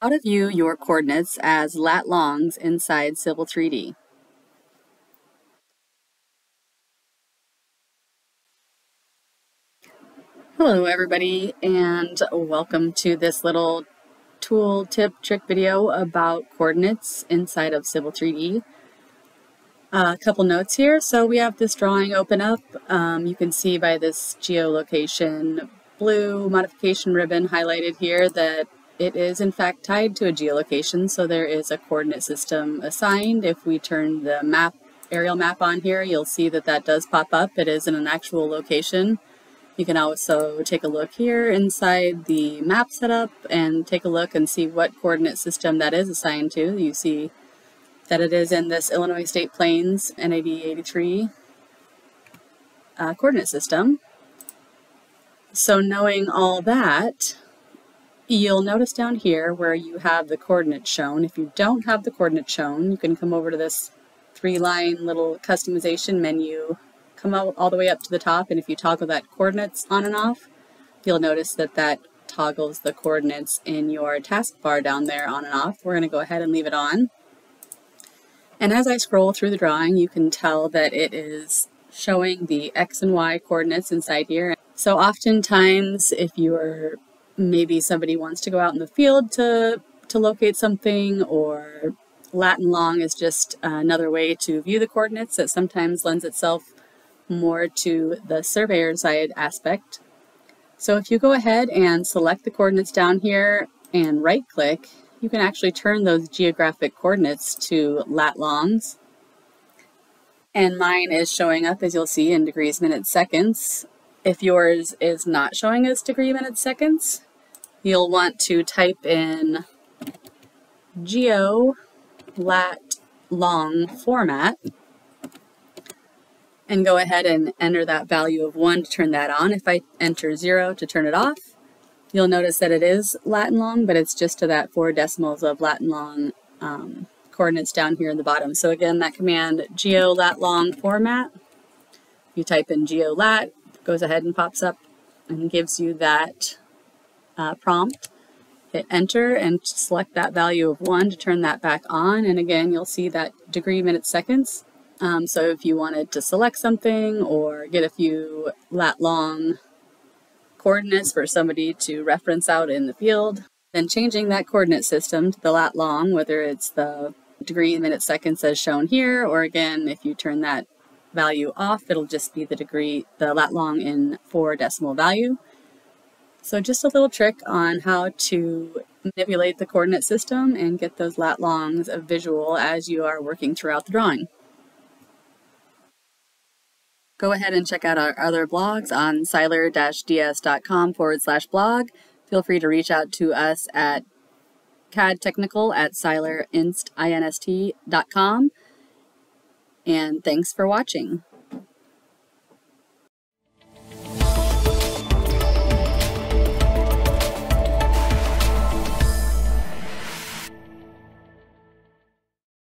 How to view your coordinates as lat longs inside Civil 3D. Hello everybody and welcome to this little tool tip trick video about coordinates inside of Civil 3D. Uh, a couple notes here. So we have this drawing open up. Um, you can see by this geolocation blue modification ribbon highlighted here that it is in fact tied to a geolocation, so there is a coordinate system assigned. If we turn the map aerial map on here, you'll see that that does pop up. It is in an actual location. You can also take a look here inside the map setup and take a look and see what coordinate system that is assigned to. You see that it is in this Illinois State Planes NAD 83 uh, coordinate system. So knowing all that, You'll notice down here where you have the coordinates shown. If you don't have the coordinates shown, you can come over to this three-line little customization menu, come out all the way up to the top, and if you toggle that coordinates on and off, you'll notice that that toggles the coordinates in your taskbar down there on and off. We're going to go ahead and leave it on. And as I scroll through the drawing, you can tell that it is showing the X and Y coordinates inside here. So oftentimes, if you are maybe somebody wants to go out in the field to to locate something or lat and long is just uh, another way to view the coordinates that sometimes lends itself more to the surveyor side aspect. So if you go ahead and select the coordinates down here and right click, you can actually turn those geographic coordinates to lat longs. And mine is showing up, as you'll see, in degrees, minutes, seconds. If yours is not showing as degree, minutes, seconds, you'll want to type in geo lat long format and go ahead and enter that value of 1 to turn that on. If I enter 0 to turn it off, you'll notice that it is lat and long, but it's just to that 4 decimals of lat and long um, coordinates down here in the bottom. So again, that command geo lat long format, you type in geo lat, goes ahead and pops up and gives you that uh, prompt, hit enter and select that value of 1 to turn that back on. And again, you'll see that degree minutes seconds. Um, so if you wanted to select something or get a few lat long coordinates for somebody to reference out in the field, then changing that coordinate system to the lat long, whether it's the degree minutes seconds as shown here, or again, if you turn that value off, it'll just be the degree, the lat long in four decimal value. So just a little trick on how to manipulate the coordinate system and get those lat longs of visual as you are working throughout the drawing. Go ahead and check out our other blogs on seiler-ds.com forward slash blog. Feel free to reach out to us at cadtechnical at seilerinst.com. And thanks for watching.